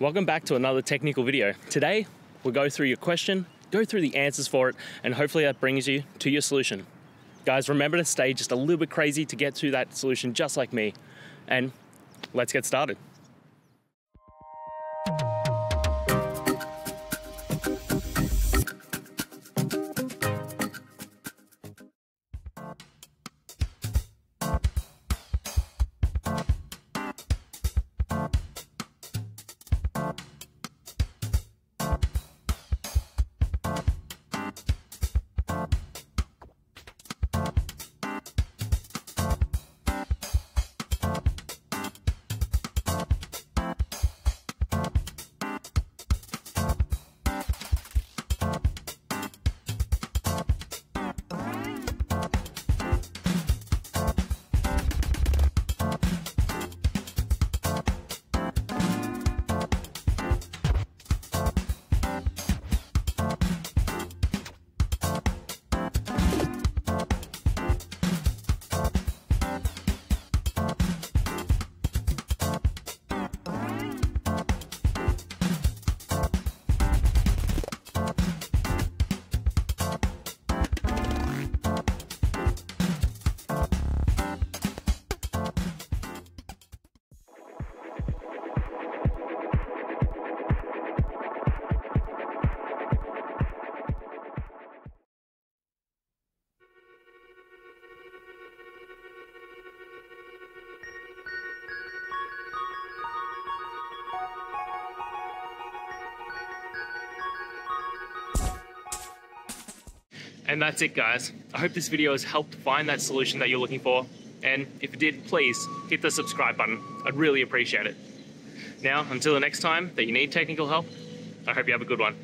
Welcome back to another technical video. Today, we'll go through your question, go through the answers for it, and hopefully that brings you to your solution. Guys, remember to stay just a little bit crazy to get to that solution just like me. And let's get started. And that's it, guys. I hope this video has helped find that solution that you're looking for. And if it did, please hit the subscribe button. I'd really appreciate it. Now, until the next time that you need technical help, I hope you have a good one.